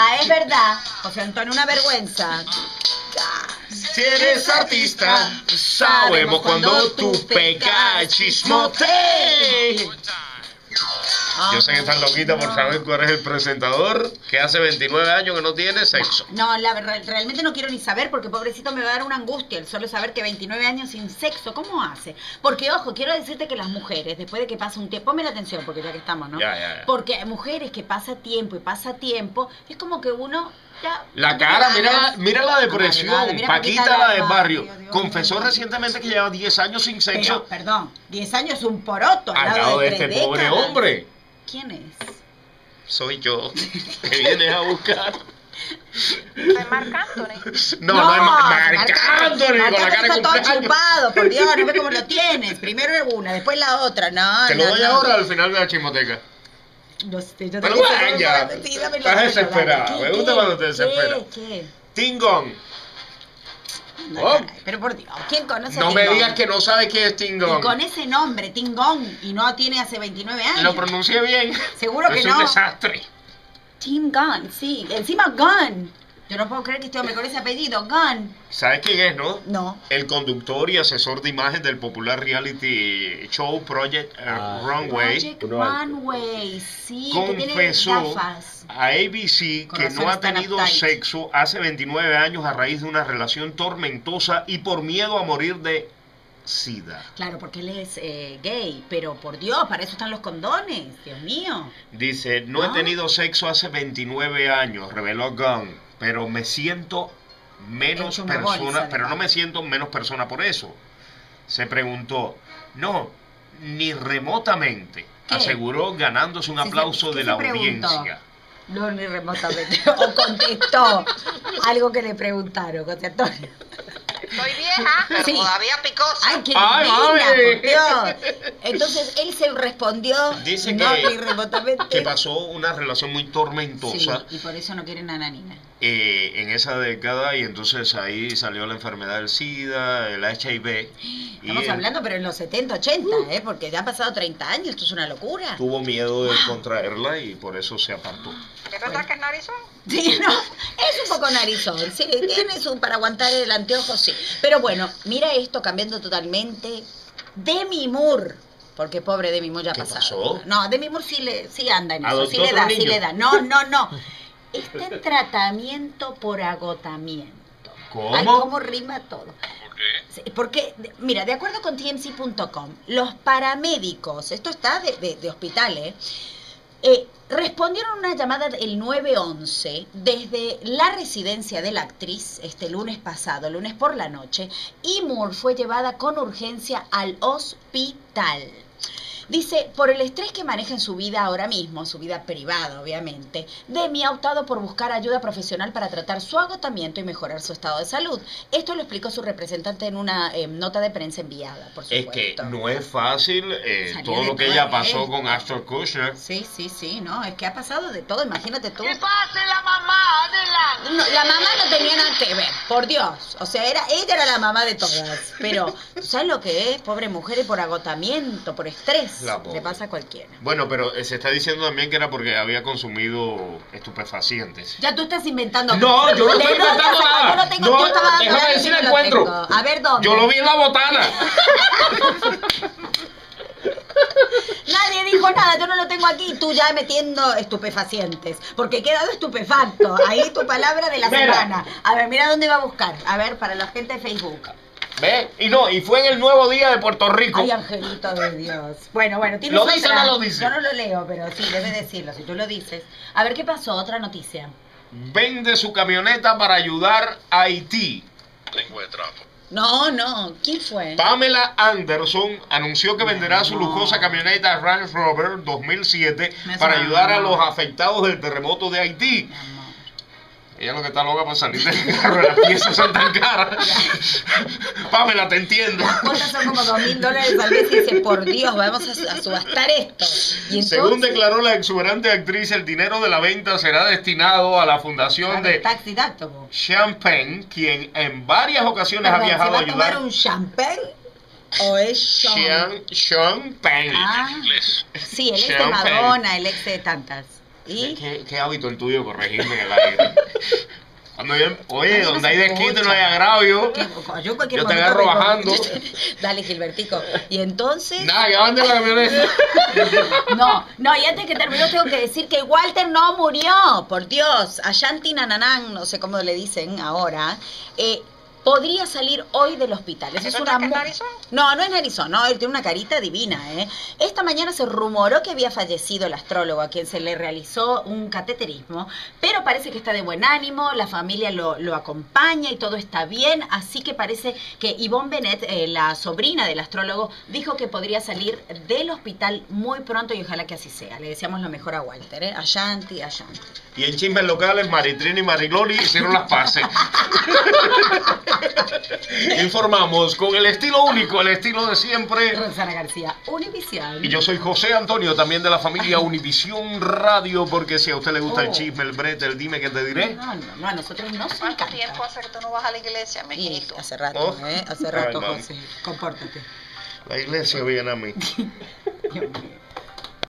Ah, es verdad. José Antonio, una vergüenza. Si eres artista, sabemos cuando tú pecas chismote. Yo sé que estás loquita por saber cuál es el presentador que hace 29 años que no tiene sexo. No, la verdad, realmente no quiero ni saber porque pobrecito me va a dar una angustia el solo saber que 29 años sin sexo, ¿cómo hace? Porque, ojo, quiero decirte que las mujeres, después de que pasa un tiempo, ponme la atención porque ya que estamos, ¿no? Ya, ya, ya. Porque mujeres que pasa tiempo y pasa tiempo, es como que uno ya... La cara, mira, mira la Ah, depresión. mira Paquita, Paquita la del barrio. Dios Confesó recientemente que lleva 10 años sin Pero, sexo perdón, 10 años es un poroto al lado de este pobre hombre. ¿Quién es? Soy yo. Que vienes a buscar. Soy Marc Anthony. No, no, es Ma- Marc Marc Anthony Marc de está todo chupado, por Dios, no ve cómo lo tienes. Primero una, después la otra, no, Te lo no, doy no. ahora al final de la chismoteca. No sé, yo Pero también bueno, sé ya. cómo- sí, dámelo, Estás desesperada. Me ¿Qué, gusta cuando te desesperas. ¿Qué? ¿Qué? Tingón. Oh. Pero por Dios, ¿quién conoce a No me digas que no sabes quién es Y Tingón. con ese nombre, Tingón, y no tiene hace 29 años. Lo pronuncié bien. Seguro que es un no. desastre. Tim Gunn, sí. Encima Gunn. Yo no puedo creer que este hombre con ese apellido, Gunn. ¿Sabes quién es, no? No. El conductor y asesor de imagen del popular reality show Project eh, Ah, Runway Project. Runway, sí, que tiene confesó a ABC Con que no ha tenido sexo hace 29 años a raíz de una relación tormentosa y por miedo a morir de SIDA. Claro, porque él es eh, gay, pero por Dios, para eso están los condones, Dios mío. Dice, no, he ¿No? tenido sexo hace 29 años, reveló Gunn, pero me siento menos persona, pero no me siento menos persona por eso. Se preguntó, no, ni remotamente, ¿Qué? aseguró ganándose un aplauso ¿qué de la audiencia. No, ni remotamente. O contestó algo que le preguntaron, José Antonio. Soy vieja, pero Sí. todavía picosa. ¡Ay, qué Ay, mami. por Dios! Entonces él se respondió, Dice no, que-. Que pasó una relación muy Sí, tormentosa y por eso no quieren a Nanina. eh, en esa década y entonces ahí salió la enfermedad del SIDA, el HIV. y Estamos él hablando, pero en los 70, 80, ¿eh? Porque ya han pasado 30 años, esto es una locura. Tuvo miedo de contraerla y por eso se apartó. ¿Es verdad que es narizón? Sí, no, un poco narizón, sí, tiene su, para aguantar el anteojo, sí. Pero bueno, mira esto cambiando totalmente. Demi Moore, porque pobre Demi Moore ya ha ¿Qué pasado. pasó? No, Demi Moore sí, le, sí anda en eso, ¿Adoptó sí le da, sí le da. No, no, no. Está en tratamiento por agotamiento. ¿Cómo? Ay, cómo rima todo. Sí, Porque, de- mira, de acuerdo con TMC.com, los paramédicos, esto está de, de, de hospital, ¿eh? Eh, respondieron una llamada el 911 desde la residencia de la actriz este lunes pasado, lunes por la noche, y Moore fue llevada con urgencia al hospital. Dice, por el estrés que maneja en su vida ahora mismo, su vida privada obviamente, Demi ha optado por buscar ayuda profesional para tratar su agotamiento y mejorar su estado de salud. Esto lo explicó su representante en una eh, nota de prensa enviada, por Es que no es fácil eh, todo lo que ella pasó con Ashton Kutcher. Sí, sí, sí, no, es que ha pasado de todo, imagínate tú. pase la mamá! ¡Adelante! No, la mamá no tenía nada que ver, por Dios. O sea, era, ella era la mamá de todas. Pero, ¿tú ¿sabes lo que es? Pobre mujer y por agotamiento, por estrés. La pobre. Le pasa a cualquiera. Bueno, pero eh, se está diciendo también que era porque había consumido estupefacientes. Ya tú estás inventando. No, yo no ¿De estoy inventando nada. Yo no tengo, No, yo estaba déjame decir el encuentro. tengo. A ver dónde. Yo lo vi en la botana. Nadie dijo nada, yo no lo tengo aquí. Tú ya metiendo estupefacientes. Porque he quedado estupefacto. Ahí tu palabra de la Mira. semana. A ver, mira dónde iba a buscar. A ver, para la gente de Facebook. ¿Ve? Y no, y fue en el nuevo día de Puerto Rico. Ay, angelito de Dios. Bueno, bueno, tienes ¿Lo dice o otra? no lo dice? Yo no lo leo, pero sí, debe decirlo, si tú lo dices. A ver, ¿qué pasó? Otra noticia. Vende su camioneta para ayudar a Haití. Lengua de trapo. No, no, ¿quién fue? Pamela Anderson anunció que venderá su lujosa camioneta Range Rover 2007 Me para ayudar a los afectados del terremoto de Haití. Ella lo que está loca por salir del carro, las piezas son tan caras. Pamela, te entiendo. Las cuotas son como dos mil dólares al mes y dice, por Dios, vamos a, a subastar esto. Y entonces, Según declaró la exuberante actriz, el dinero de la venta será destinado a la fundación de. Champagne, quien en varias ocasiones Perdón, ha viajado ¿se va a a tomar ayudar. un champagne o es Sean? Champagne. Champagne. Ah, sí, el ex de. Madonna, el ex de tantas. ¿Y? ¿Qué, qué hábito el tuyo corregirme en el aire? Cuando yo, oye, no donde hay desquite no hay agravio. Yo, Yo te agarro bajando. Dale, Gilbertico. Y entonces... Nada, ya van de la camioneta. No, no, y antes que termino tengo que decir que Walter no murió, por Dios. Ashanti Nananán, no sé cómo le dicen ahora, eh, podría salir hoy del hospital. Eso es ¿Es una es narizón? No, no es narizón, no, él tiene una carita divina, ¿eh? Esta mañana se rumoró que había fallecido el astrólogo a quien se le realizó un cateterismo, pero parece que está de buen ánimo, la familia lo, lo acompaña y todo está bien, así que parece que Yvonne Bennett, eh, la sobrina del astrólogo, dijo que podría salir del hospital muy pronto y ojalá que así sea. Le deseamos lo mejor a Walter, ¿eh? A Shanti, a Shanti. Y en chismes locales, Maritrini y Mariglori hicieron las paces. Informamos con el estilo único, el estilo de siempre. Rosana García, Univisión. Y yo soy José Antonio, también de la familia Univisión Radio, porque si a usted le gusta el Oh. chisme, el brete, el dime que te diré. No, no, no, a nosotros nos ¿Cuánto encanta. tiempo hace que tú no vas a la iglesia, mijito? hace rato, Oh. ¿eh? Hace rato. José. Compórtate. La iglesia viene a mí. Dios mío.